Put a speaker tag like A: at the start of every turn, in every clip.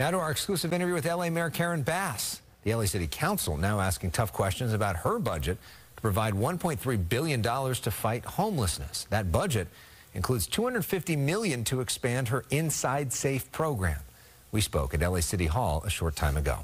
A: Now to our exclusive interview with LA Mayor Karen Bass. The LA City Council now asking tough questions about her budget to provide $1.3 billion to fight homelessness. That budget includes 250 million to expand her Inside Safe program. We spoke at LA City Hall a short time ago.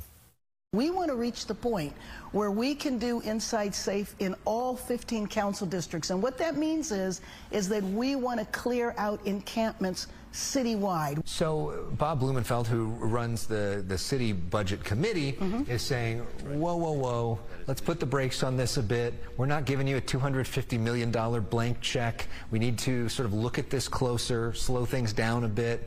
B: We want to reach the point where we can do Inside Safe in all 15 council districts. And what that means is, is that we want to clear out encampments citywide.
A: So Bob Blumenfield, who runs the, the city budget committee, mm -hmm. is saying, whoa, whoa, whoa, let's put the brakes on this a bit. We're not giving you a $250 million blank check. We need to sort of look at this closer, slow things down a bit.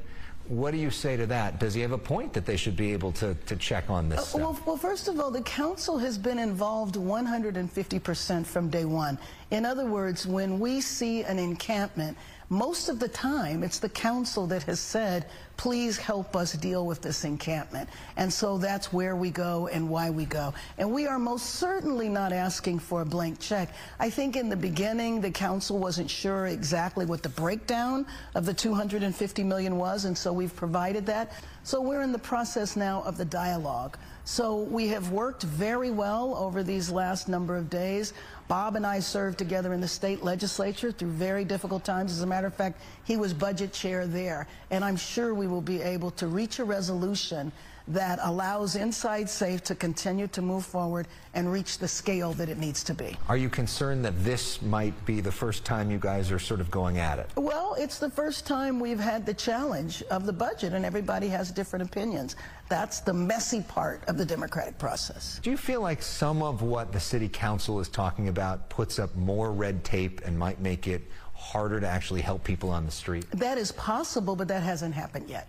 A: What do you say to that? Does he have a point that they should be able to, to check on this?
B: Uh, well, well, first of all, the council has been involved 150% from day one. In other words, when we see an encampment, most of the time, it's the council that has said, please help us deal with this encampment. And so that's where we go and why we go. And we are most certainly not asking for a blank check. I think in the beginning, the council wasn't sure exactly what the breakdown of the 250 million was, and so we've provided that. So we're in the process now of the dialogue. So we have worked very well over these last number of days. Bob and I served together in the state legislature through very difficult times. As a matter of fact, he was budget chair there. And I'm sure we will be able to reach a resolution that allows Inside Safe to continue to move forward and reach the scale that it needs to be.
A: Are you concerned that this might be the first time you guys are sort of going at it?
B: Well, it's the first time we've had the challenge of the budget, and everybody has different opinions. That's the messy part of the democratic process.
A: Do you feel like some of what the city council is talking about puts up more red tape and might make it harder to actually help people on the street?
B: That is possible, but that hasn't happened yet.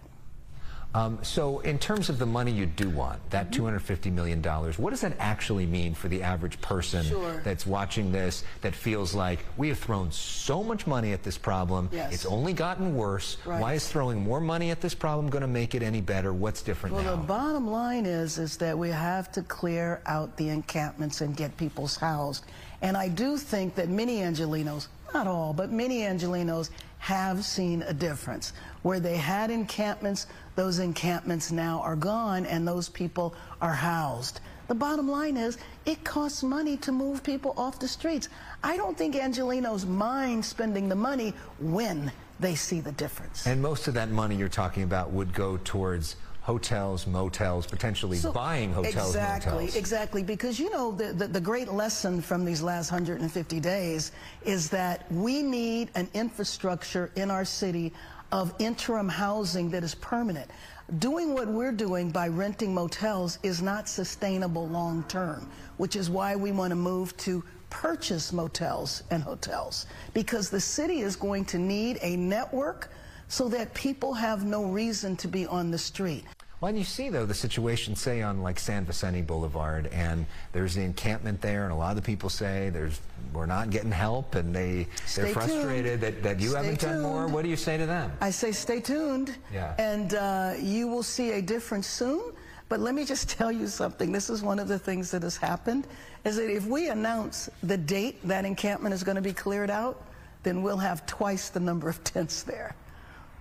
A: Um, so in terms of the money you do want, that mm-hmm. $250 million, what does that actually mean for the average person
B: sure.
A: that's watching this that feels like we have thrown so much money at this problem,
B: yes.
A: it's only gotten worse.
B: Right.
A: Why is throwing more money at this problem going to make it any better? What's different
B: well,
A: now?
B: the bottom line is, is that we have to clear out the encampments and get people's housed. And I do think that many Angelenos, not all, but many Angelenos have seen a difference. Where they had encampments, those encampments now are gone and those people are housed. The bottom line is it costs money to move people off the streets. I don't think Angelenos mind spending the money when they see the difference.
A: And most of that money you're talking about would go towards hotels, motels, potentially so buying hotels,
B: exactly,
A: motels.
B: Exactly, because you know the, the, the great lesson from these last 150 days is that we need an infrastructure in our city of interim housing that is permanent. Doing what we're doing by renting motels is not sustainable long term, which is why we want to move to purchase motels and hotels because the city is going to need a network so that people have no reason to be on the street.
A: Well, and you see, though, the situation, say, on like San Vicente Boulevard, and there's the encampment there, and a lot of the people say there's we're not getting help, and they,
B: stay
A: they're frustrated that, that you
B: stay
A: haven't
B: tuned.
A: done more. What do you say to them?
B: I say stay tuned,
A: yeah.
B: and uh, you will see a difference soon. But let me just tell you something. This is one of the things that has happened, is that if we announce the date that encampment is going to be cleared out, then we'll have twice the number of tents there.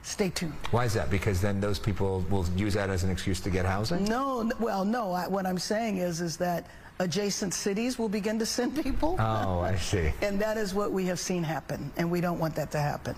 B: Stay tuned.
A: Why is that? Because then those people will use that as an excuse to get housing?
B: No, well, no. I, what I'm saying is, is that adjacent cities will begin to send people.
A: Oh, I see.
B: and that is what we have seen happen, and we don't want that to happen.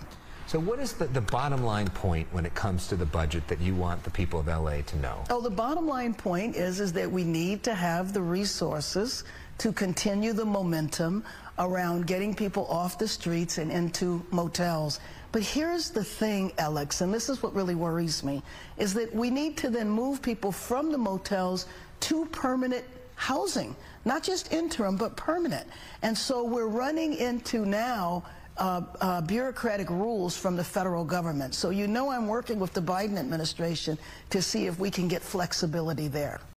A: So what is the, the bottom line point when it comes to the budget that you want the people of LA to know?
B: Oh, the bottom line point is, is that we need to have the resources to continue the momentum around getting people off the streets and into motels. But here's the thing, Elex, and this is what really worries me, is that we need to then move people from the motels to permanent housing, not just interim, but permanent. And so we're running into now uh, uh, bureaucratic rules from the federal government. So you know I'm working with the Biden administration to see if we can get flexibility there.